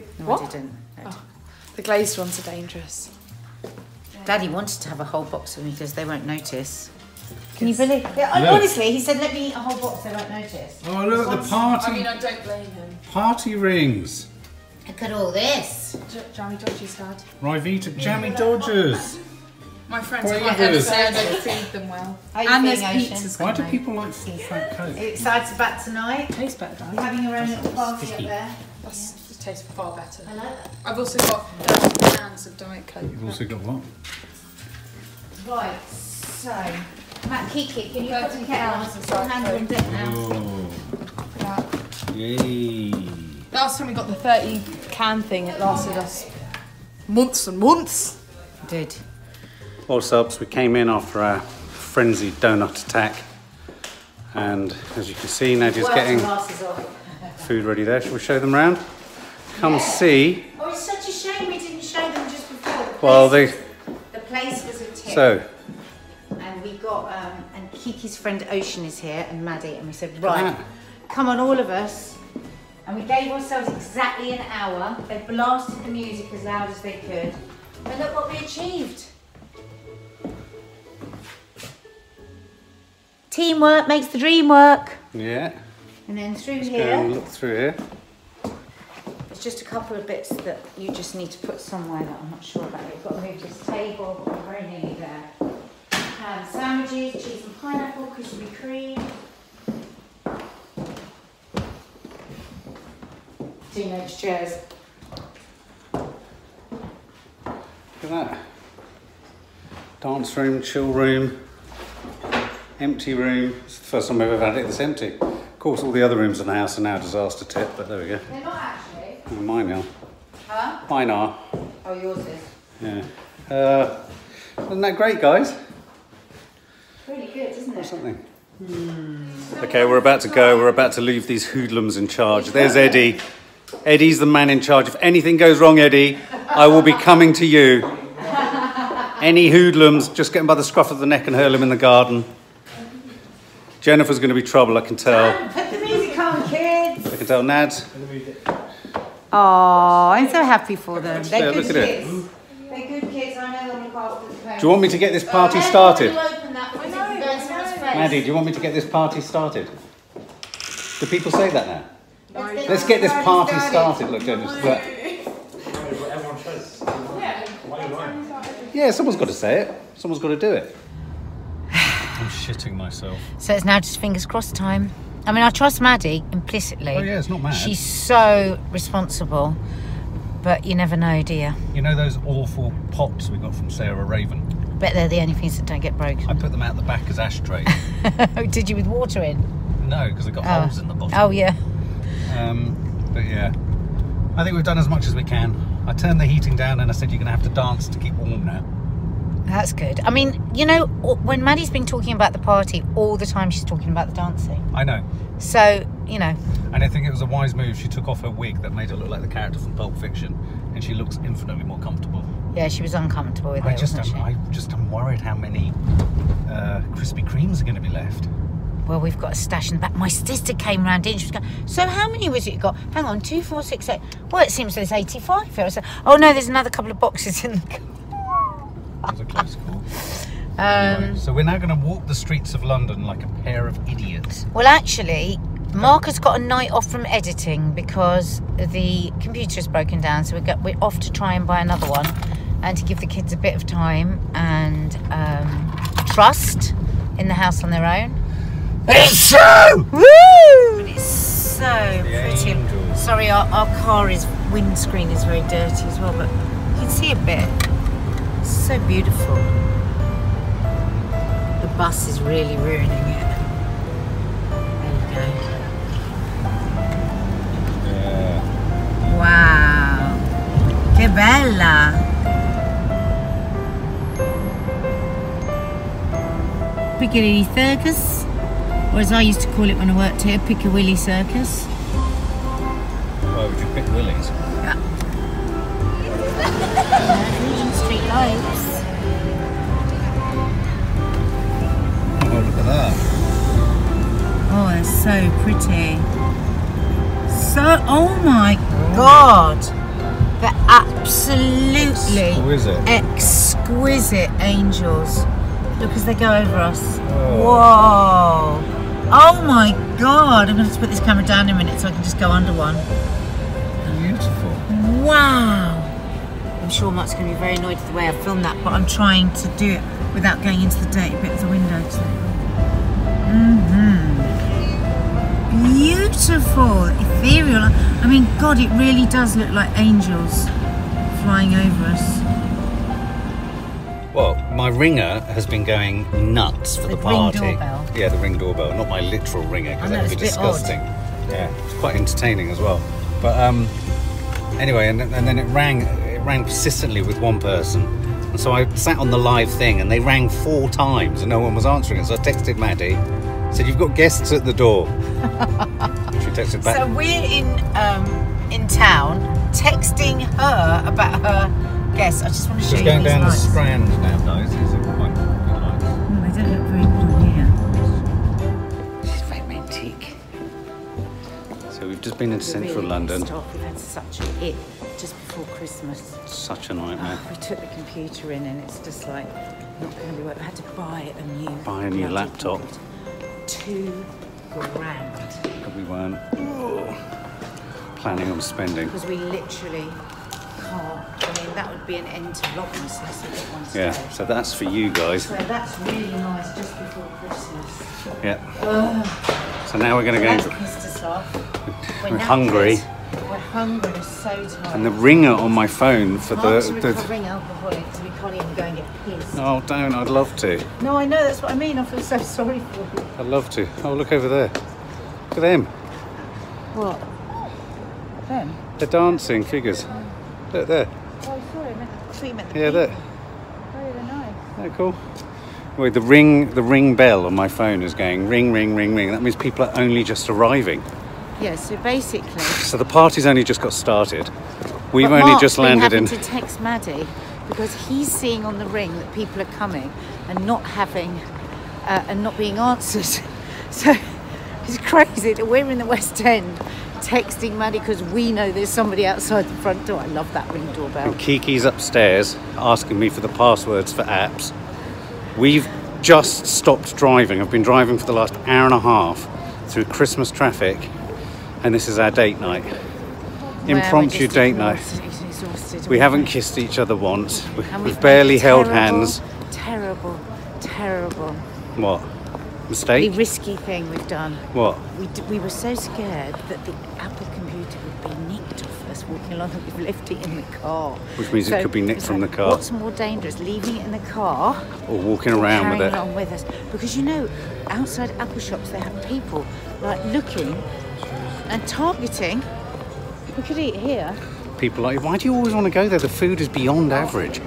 The, No, what? I oh, didn't. Oh. The glazed ones are dangerous. Daddy wanted to have a whole box of me because they won't notice. Can you believe? Yeah, Look. honestly, he said, "Let me eat a whole box. They won't notice." Oh look, the party I mean, I don't blame him. party rings. Look at all this. Jammy Dodgers, dad. Ryvita Jammy Dodgers. My friends Where can't are ever those? say I don't feed them well. How you and there's feeling, Ocean? pizzas Why do coming. people like full fat Are coke? you excited about tonight? Tastes better, You're having your own little party up there. That's, it tastes far better. I like that. I've also got um, cans of Diet Coke. You've also got what? Right, so Matt Kiki, can you put the Thirty kettle on? pounds of Put your Diet hand on Coke. deck now. Oh, yay! Last time we got the 30 can thing, it lasted us months and months. Did. Well, subs, we came in after our frenzied donut attack, and as you can see, Nadia's Well, getting food ready there. Shall we show them round? Come see. Oh, it's such a shame we didn't show them just before. The Well, they. The place was a tip. So, and we got um, and Kiki's friend Ocean is here and Maddie and we said right Ah. come on all of us and we gave ourselves exactly an hour they blasted the music as loud as they could and look what we achieved teamwork makes the dream work yeah, and then through and here look through here. There's just a couple of bits that you just need to put somewhere that I'm not sure about you've got to move this table we're very nearly there ham sandwiches, cheese and pineapple, Krispy Kreme. Teenage chairs. Look at that. Dance room, chill room, empty room. It's the first time I've ever had it this empty. Of course, all the other rooms in the house are now disaster tip, but there we go. They're. Oh, mine are. Huh? Mine are. Oh, yours is. Yeah. Uh, isn't that great, guys? Really good, isn't it? Something. Okay, we're about to go. We're about to leave these hoodlums in charge. There's Eddie. Eddie's the man in charge. If anything goes wrong, Eddie, I will be coming to you. Any hoodlums, just get them by the scruff of the neck and hurl them in the garden. Jennifer's going to be trouble, I can tell. Put the music on, kids. I can tell. Nads, Oh, I'm so happy for them. They're Yeah, good look at it. kids. They're good kids. I know they'll look after the parents. do you want me to get this party Oh, started? Maddie, open that because it can go in someone's face. Maddie, do you want me to get this party started? Do people say that now? Let's Let's get this party started. Look, Jennifer. look. Everyone says. Why are you lying? Yeah, someone's got to say it. Someone's got to do it. I'm shitting myself. So it's now just fingers crossed time. I mean, I trust Maddie implicitly. Oh, yeah, it's not mad. She's so responsible, but you never know, do you? Know those awful pots we got from Sarah Raven? Bet they're the only things that don't get broken. I put them out the back as ashtrays. oh, Did you with water in? no, because they got Oh. holes in the bottom. Oh yeah. Um, but yeah, I think we've done as much as we can. I turned the heating down and I said you're going to have to dance to keep warm now. That's good. I mean, you know, when Maddie's been talking about the party all the time, she's talking about the dancing. I know. So, you know, And I think it was a wise move. She took off her wig that made her look like the character from Pulp Fiction, and she looks infinitely more comfortable. yeah, she was uncomfortable with I it, just wasn't am, she? I just am worried how many uh, Krispy Kremes are going to be left. Well, we've got a stash in the back. My sister came round in. She was going, So, how many was it you got? Hang on, two, four, six, eight. Well, it seems there's 85 here. I said, Oh, no, there's another couple of boxes in the car. That was a close call. Um, Anyway, so we're now going to walk the streets of London like a pair of idiots. well, actually, Mark has got a night off from editing because the computer has broken down. So we're, we're off to try and buy another one and to give the kids a bit of time and um, trust in the house on their own. It's true! Woo! It's so pretty. angels. Sorry, our, our car is windscreen is very dirty as well, but you can see a bit. It's so beautiful. The bus is really ruining it. There you go. Yeah. Wow. Che bella. Piccadilly Circus, or as I used to call it when I worked here, Piccadilly Circus. Why would you pick Willie's? Regent Oh, look at that. Oh, it's so pretty. So. Oh my god! They're absolutely Exquisite. exquisite angels. Look as they go over us. Oh. Whoa! Oh my god! I'm going to have to put this camera down in a minute so I can just go under one. Beautiful. Wow! I'm sure Mark's going to be very annoyed with the way I filmed that, but I'm trying to do it without going into the dirty bit of the window. Mm-hmm. Beautiful, ethereal. I mean, God, it really does look like angels flying over us. Well, my ringer has been going nuts for the, The ring party. doorbell? Yeah, the ring doorbell, not my literal ringer, because that would be bit odd. disgusting. Yeah, it's quite entertaining as well. But um, anyway, and, and then it rang. Rang persistently with one person, and so I sat on the live thing, and they rang four times, and no one was answering it. So I texted Maddie, said, "You've got guests at the door." she texted back. So we're in um, in town, texting her about her guests. I just want to show Just you going these down the strand now, guys. We've just been in central Really London. off. We've had such a hit just before Christmas. Such a nightmare. We took the computer in and it's just like not going to be work. We had to buy a new Buy a new laptop. computer. Two grand But we weren't planning on spending. because we literally can't. I mean, that would be an end to Vlogmas unless we get one Yeah, so that's for you guys. So that's really nice just before Christmas. Yeah. So now we're going to That's go. pissed us off. We're knackered. hungry. We're hungry. We're so tired. And the ringer on my phone for the. the so we can't even go and get pissed. oh, don't. I'd love to. No, I know. That's what I mean. I feel so sorry for you. I'd love to. Oh, look over there. Look at them. What? Them? They're dancing figures. Look there. Oh, sorry. I meant, I thought meant the Yeah, there. Oh, they're nice. They're cool. Wait, the ring, the ring bell on my phone is going ring, ring, ring, ring. That means people are only just arriving. Yeah. So basically, So the party's only just got started. We've only Mark's just been landed having in. to text Maddie because he's seeing on the ring that people are coming and not having uh, and not being answered. So it's crazy that we're in the West End texting Maddie because we know there's somebody outside the front door. I love that ring doorbell. Kiki's upstairs asking me for the passwords for apps. We've just stopped driving. I've been driving for the last hour and a half through Christmas traffic, and this is our date night. Impromptu date night. exhausted- exhausted, We haven't kissed each other once. We- And We've barely a held hands. Terrible, terrible, What? Mistake? risky thing we've done. What? We, d- we were so scared that the Apple computer would be nicked walking along and we've left it in the car. Which means it could be nicked from like, the car. What's more dangerous, leaving it in the car Or walking around with it on with us? Because you know, outside Apple shops they have people like looking and targeting. We could eat here. People like, why do you always want to go there? The food is beyond average.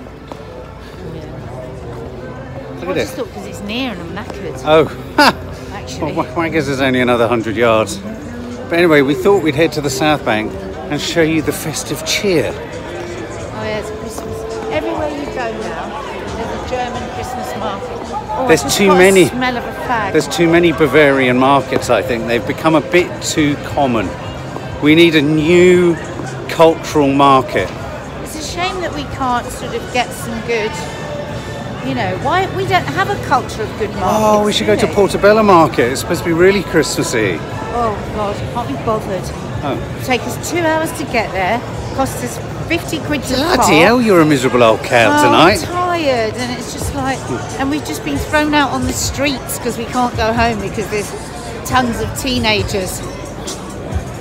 Look I at just it. thought because it's near and I'm knackered. Oh, ha! actually. Well, Waggers is only another 100 yards. But anyway, we thought we'd head to the South Bank and show you the festive cheer. Oh yeah, it's Christmas. Everywhere you go now, there's a German Christmas market. Oh, There's too many. Smell of a fag. There's too many Bavarian markets, I think. They've become a bit too common. We need a new cultural market. It's a shame that we can't sort of get some good. You know, why we don't have a culture of good markets. Oh, we should go to. Portobello Market. It's supposed to be really Christmassy. Oh God, can't be bothered. Oh. Take us two hours to get there. Cost us fifty quid to park. Bloody hell, you're a miserable old cow Oh, tonight. I'm tired, and it's just like, and we've just been thrown out on the streets because we can't go home because there's tons of teenagers.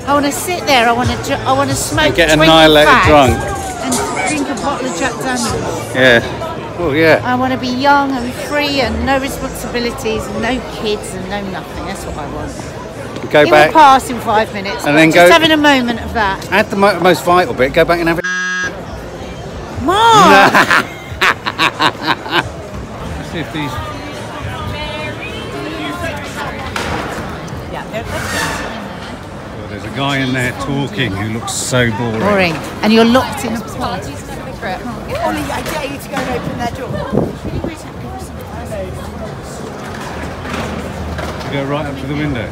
I want to sit there. I want to. I want to smoke. And get 20 annihilated drunk. And drink a bottle of Jack Daniels. Yeah. Oh, yeah. I want to be young and free and no responsibilities, and no kids and no nothing. That's what I want. Go it back. will pass in five minutes. And but then just go- having a moment of that. Add the mo- most vital bit. Go back and have a. Mark! Let's see if these. Oh, there's a guy in there talking who looks so boring. Boring. And you're locked in a pod. Ollie, I dare you to go and open that door. Go right up to the window.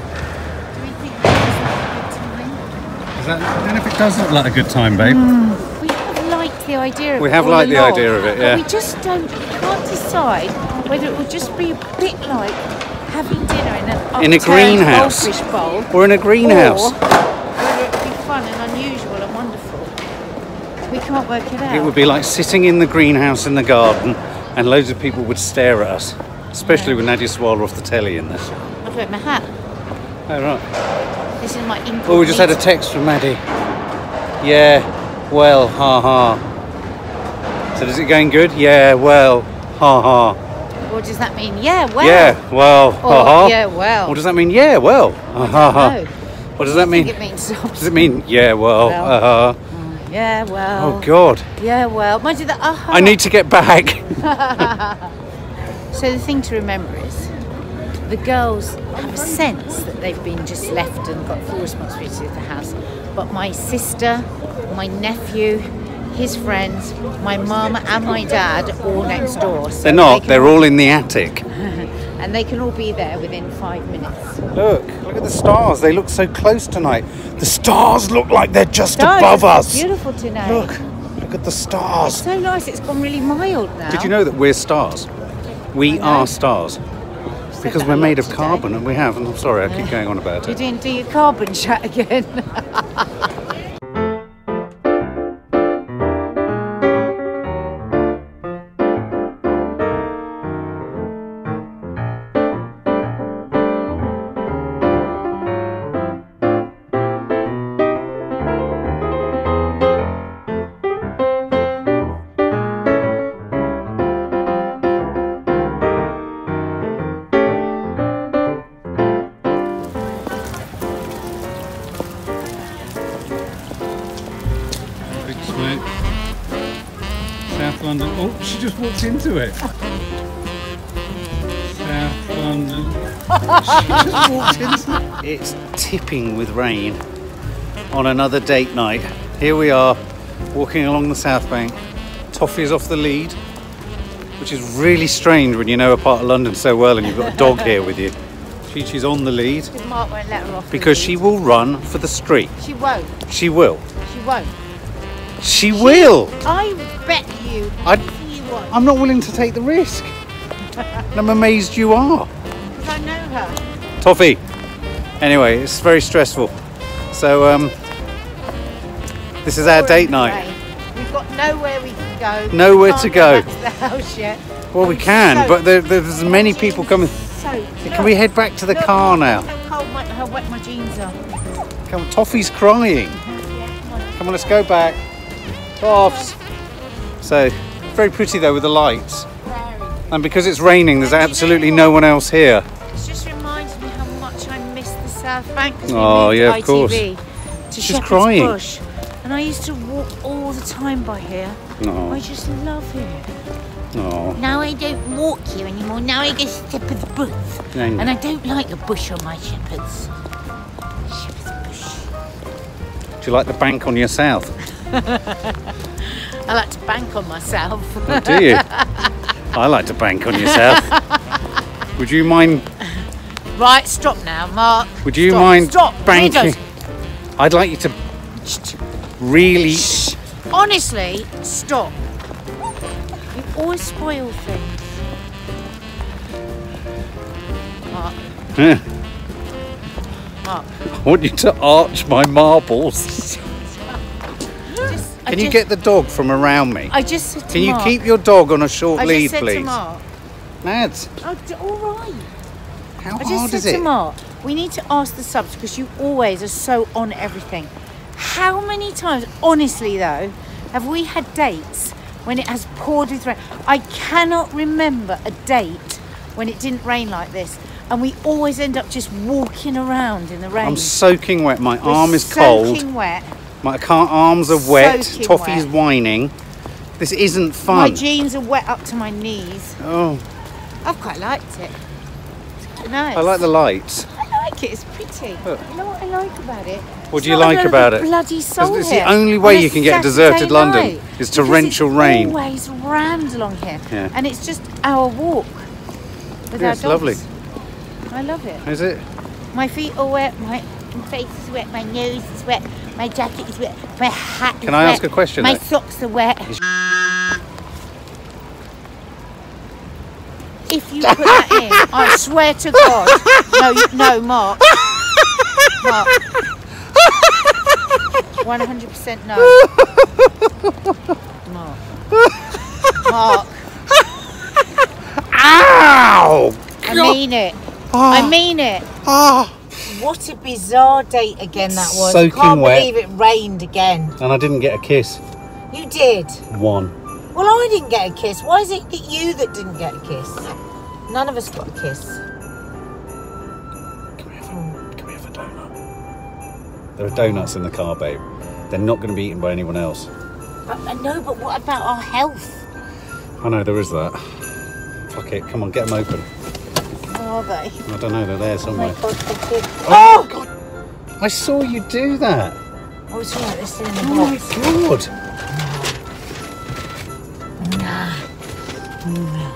That, I if it does look like a good time, babe. Mm. We have liked the idea of We it. have all liked the along, idea of it, but yeah. we just don't, can't decide whether it would just be a bit like having dinner in an In a greenhouse. bowl. We're in a greenhouse. Or whether it would be fun and unusual and wonderful. We can't work it out. It would be like sitting in the greenhouse in the garden and loads of people would stare at us, especially with Nadia Sawalha off the telly in this. I've got my hat. Oh, right. This is my incognito. Oh, we just had a text from Maddie. Yeah, well, ha ha. So is it going good? Yeah, well, ha ha. What does that mean? Yeah, well. Yeah, well, ha Or, ha. yeah, well. What does that mean? Yeah, well, ha ha. What does that I think mean? it means Does it mean yeah, well, Well. ha ha? Yeah, well. Oh God, Yeah, well. Mind you, that. Uh-huh. I need to get back. So the thing to remember is the girls have a sense that they've been just left and got full responsibility of the house. But my sister, my nephew, his friends, my mum and my dad are all next door. So They're not. they they're all in the attic. and they can all be there within five minutes. Look, look at the stars. They look so close tonight. The stars look like they're just Stars, above it's us. Beautiful tonight. Look, look at the stars. So nice. It's gone really mild now. Did you know that we're stars? We are stars because we're made of today. carbon, and we have. And I'm sorry, I keep going on about it. You didn't do your carbon chat again. just walked into it. South London. she just walked into it. It's tipping with rain on another date night. Here we are, walking along the South Bank. Toffee's off the lead, which is really strange when you know a part of London so well and you've got a dog here with you. Chi Chi's on the lead Mark won't let her off. because she will run for the street. She won't. She will. She won't. She will. I bet you. I- anything you want. I'm not willing to take the risk. And I'm amazed you are. Because I know her. Toffee. Anyway, it's very stressful. So, um, this is our date night. Rain. We've got nowhere we can go. Nowhere Can't to go go. back to the house yet. Well, we I'm can, soaked. but there, there's many people coming. Soaked. Can we head back to the Look, car look now? How cold my, how wet my jeans are. Come on, Toffee's crying. Come on, let's go back. Toffs. So, very pretty though with the lights. And because it's raining, there's absolutely no one else here. It just reminds me how much I miss the South Bank Oh, yeah, of ITV course. to She's Shepherd's crying. Bush. And I used to walk all the time by here. No, I just love it. no. Now I don't walk here anymore. Now I go Shepherd's Bush. And I don't like a bush on my shepherds. Shepherd's Bush. Do you like the bank on your south? I like to bank on myself. Oh, do you? I like to bank on yourself. Would you mind? right, stop now, Mark. Would you Stop, mind Stop. banking? I'd like you to really. Honestly, stop. You always spoil things. Mark, Mark. I want you to arch my marbles. Just, Can you get the dog from around me? I just said to Can you Mark, keep your dog on a short I lead, just said please? to Mark. Nads, Oh, all right. how I just hard said is to it? Mark, we need to ask the subs because you always are so on everything. How many times, honestly though, have we had dates when it has poured with rain? I cannot remember a date when it didn't rain like this, and we always end up just walking around in the rain. I'm soaking wet. My We're arm is cold. soaking wet. My arms are wet. Soaking Toffee's wet. whining. This isn't fun. My jeans are wet up to my knees. oh, I've quite liked it. It's nice. I like the lights. I like it. It's pretty. Look. You know what I like about it? What It's do you like about it? Bloody soul it's the only way you can get a deserted London night, is torrential it's rain. Always rammed along here, Yeah. and it's just our walk. With Yeah, our it's lovely. I love it. Is it? My feet are wet. My face is wet. My nose is wet. My jacket is wet. My hat is Can I wet. ask a question, My though? socks are wet. If you put that in, I swear to God. No, you- no, Mark. Mark. 100% no. Mark. Mark. Ow! I mean it. I ah. mean it. Ah. What a bizarre date again that was. Soaking Can't wet. believe it rained again. And I didn't get a kiss. You did. One. Well, I didn't get a kiss. Why is it that you that didn't get a kiss? None of us got a kiss. Can we have a, can we have a donut? There are donuts in the car, babe. They're not going to be eaten by anyone else. But, uh, no, but what about our health? I know there is that. Fuck it. Come on, get them open. Are they? I don't know. They're there Oh my somewhere. God, they're. Oh, God! I saw you do that. I was right, they're still in the Oh my box. god! wonder how mm.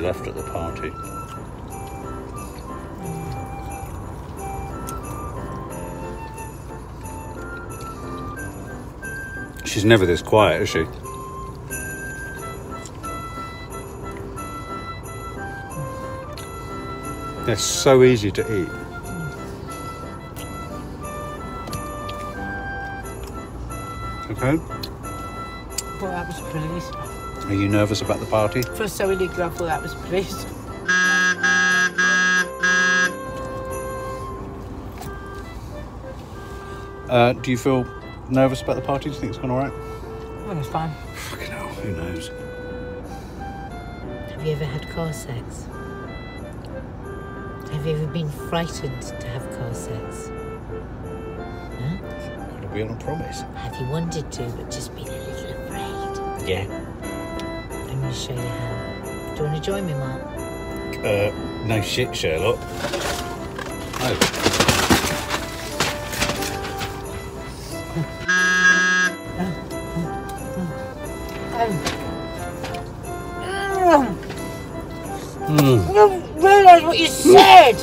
Left at the party. She's never this quiet, is she? They're so easy to eat. Okay. Well, that was. Are you nervous about the party? First so illegal, I thought that was police. Uh, do you feel nervous about the party? Do you think it's gone all right? Well, it's fine. Fucking hell, who knows? Have you ever had car sex? Have you ever been frightened to have car sex? Huh? Got to be on a promise. Have you wanted to but just been a little afraid? Yeah. Show you how. Do you want to join me, Mark? Uh, no shit, Sherlock. Oh. You don't realise what you said!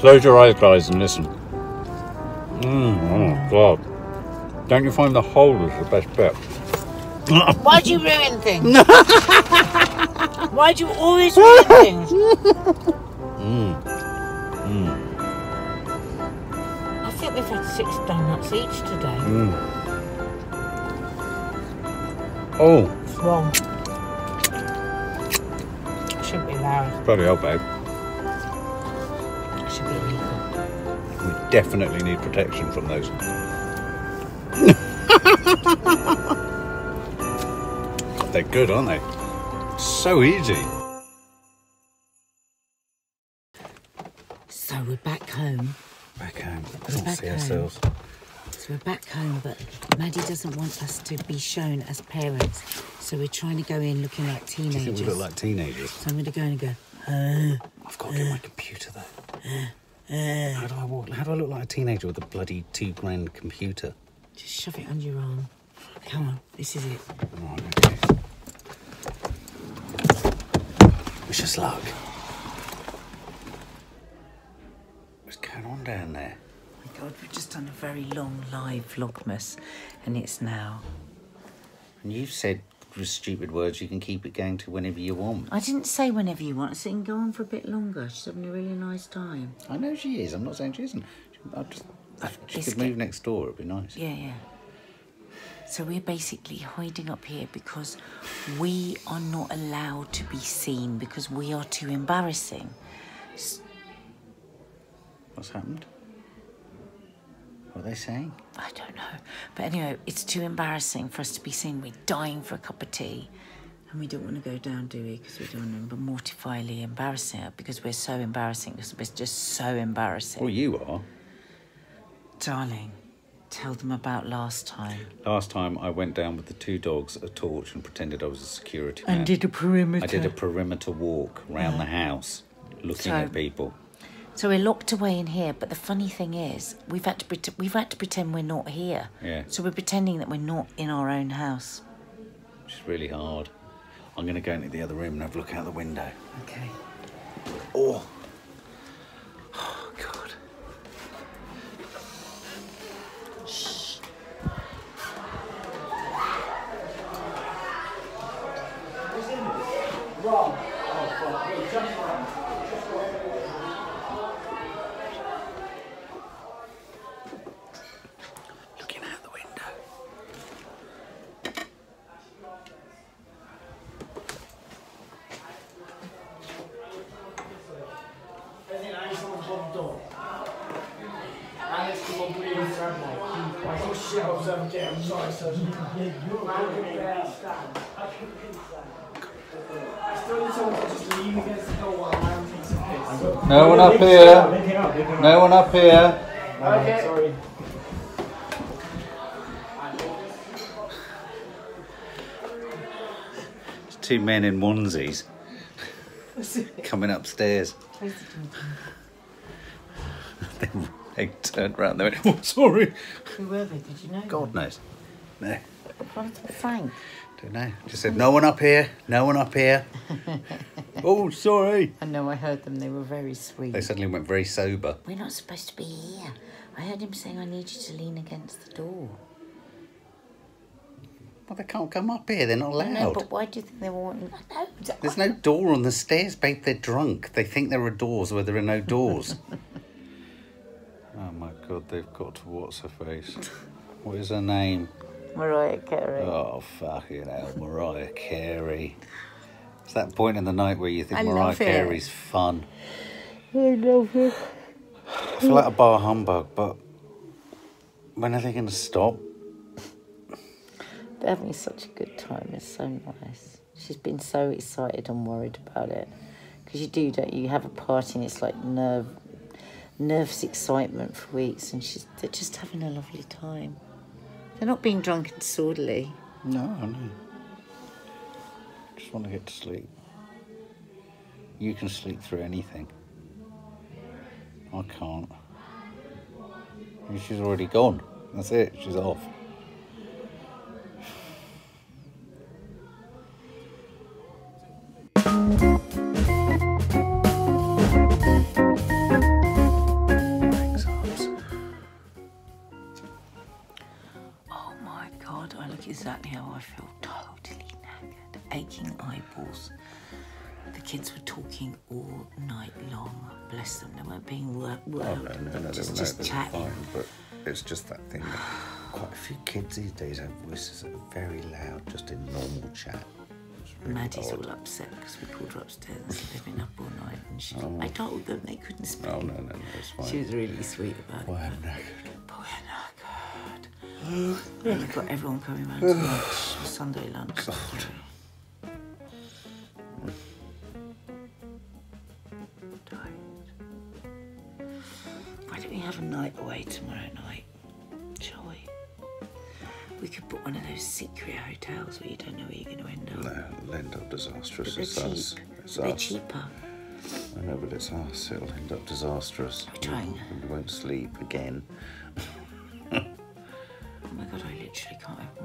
Close your eyes, guys, and listen. God. Don't you find the hole is the best bet? Why'd you ruin things? Why'd you always ruin things? Hmm. Hmm. I think we've had six donuts each today. Hmm. Oh, It's wrong. Shouldn't be allowed. bloody hell, babe. Should be illegal. Definitely need protection from those. They're good, aren't they? So easy. So we're back home. Back home. We're Can't back see home. ourselves. So we're back home, but Maddie doesn't want us to be shown as parents. So we're trying to go in looking like Do you think teenagers. we look like teenagers? so I'm going to go in and go, uh, I've got to get my computer though. How do I walk? How do I look like a teenager with a bloody two grand computer? just shove it under your arm. Come on, this is it. Right, okay. Wish us luck. What's going on down there? my God, we've just done a very long live Vlogmas, and it's now. And you've said with stupid words you can keep it going to whenever you want. I didn't say whenever you want. I said can go on for a bit longer. She's having a really nice time. I know she is. I'm not saying she isn't. I just, if she It's could move next door. It'd be nice. Yeah, yeah. So we're basically hiding up here because we are not allowed to be seen because we are too embarrassing. What's happened? What are they saying? I don't know. But anyway, it's too embarrassing for us to be seen. We're dying for a cup of tea. And we don't want to go down, do we? Because we don't want to mortifyingly embarrassing her because we're so embarrassing. Because we're just so embarrassing. Well, you are. Darling, tell them about last time? Last time I went down with the two dogs, a torch, and pretended I was a security man. And did a perimeter. I did a perimeter walk round the house, looking So- at people. So we're locked away in here, but the funny thing is, we've had to pret- we've had to pretend we're not here. Yeah. So we're pretending that we're not in our own house. Which is really hard. I'm going to go into the other room and have a look out the window. Okay. Oh, Alex, come on, please. Oh shit, I was okay, I'm sorry, sir. I still need someone to just lean against the door while Aaron takes a piss. No one up here. No one up here. Okay. Sorry. Two men in onesies coming upstairs. they turned around. They went, "Oh, sorry." Who were they? Did you know? God knows. No, Frank. don't know. Just said, "No one up here. No one up here." oh, sorry. I know. I heard them. They were very sweet. They suddenly went very sober. We're not supposed to be here. I heard him saying, "I need you to lean against the door." Well, they can't come up here. They're not allowed. No, but why do you think they were wanting? No, There's no door on the stairs, babe. They're drunk. They think there are doors where there are no doors. they've got to what's her face? What is her name? Mariah Carey. Oh fucking hell, Mariah Carey. It's that point in the night where you think I Mariah. Carey's fun. I love it. I feel like a bar humbug, but when are they going to stop? They're having such a good time. It's so nice. She's been so excited and worried about it. Because you do, don't you? You have a party and it's like nerve, nervous excitement for weeks, and she's they're just having a lovely time. They're not being drunk and disorderly. No, no. Just want to get to sleep. You can sleep through anything. I can't. She's already gone. That's it. She's off. I feel. Totally knackered, aching eyeballs. The kids were talking all night long. Bless them, they weren't being wor- no, just, they were just chatting. but it's just that thing that quite a few kids these days have voices that are very loud just in normal chat. Really Maddie's odd. all upset because we called her upstairs and said they've been up all night. And she, oh. I told them they couldn't oh, speak. Oh, no, no, no, it's fine. She was really sweet about it. Why I'm knackered. But we're knackered. and we've got everyone coming round to lunch, Sunday lunch. Tired. Why don't we have a night away tomorrow night? Shall we? We could put one of those secret hotels where you don't know where you're going to end up. No, it'll end up disastrous. But they're It's us. cheap. It's They're us. cheaper. I know, but it's us. It'll end up disastrous. We're trying. We won't sleep again.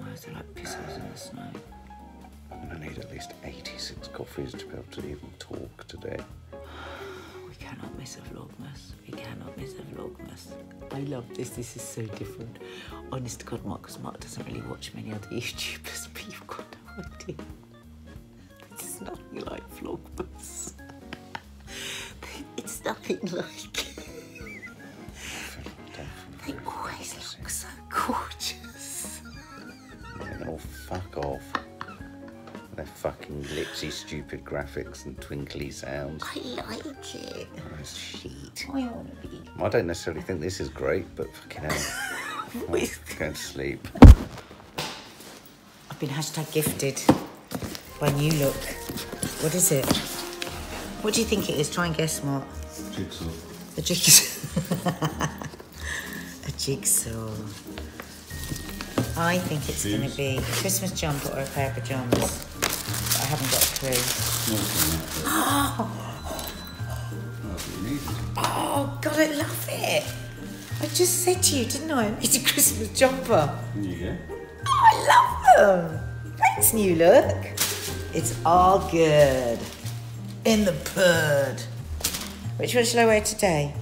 Eyes. They're like pistols in the snow. I'm going to need at least 86 coffees to be able to even talk today. We cannot miss a vlogmas. We cannot miss a vlogmas. I love this. This is so different. Honest to God, Mark, because Mark doesn't really watch many other YouTubers, but you've got no idea. This is nothing like vlogmas. It's nothing like. Stupid graphics and twinkly sounds. I like it. That's shit. I want to be. I don't necessarily think this is great, but fucking hell. I'm going to sleep. I've been hashtag gifted by New Look. What is it? What do you think it is? Try and guess, Mark. Jigsaw. A jigsaw. a jigsaw. I think it's going to be a Christmas jumper or a pair of pajamas. I haven't got a clue. Oh, God, I love it. I just said to you, didn't I? It's a Christmas jumper. There you go. Oh, I love them. Thanks, new look. It's all good. In the bird. Which one shall I wear today?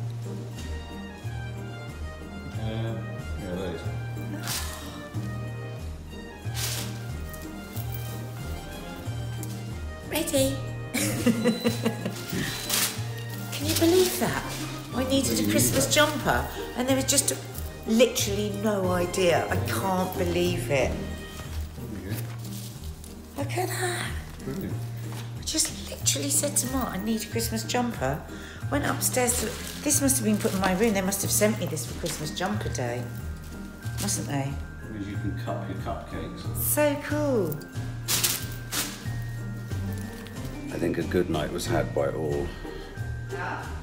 Needed a Christmas jumper and there was just literally no idea. I can't believe it. Look at that. Brilliant. I just literally said to Mark, I need a Christmas jumper. Went upstairs to. This must have been put in my room. They must have sent me this for Christmas jumper day. Mustn't they? Means you can cup your cupcakes. So cool. I think a good night was had by all. Ah.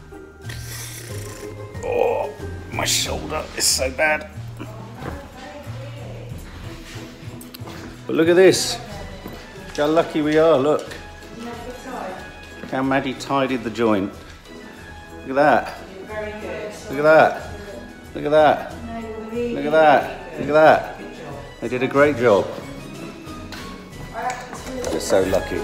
Oh, my shoulder is so bad. But look at this. Look how lucky we are, look. Look how Maddie tidied the joint. Look at that. Look at that. Look at that. Look at that. Look at that. They did a great job. We're so lucky.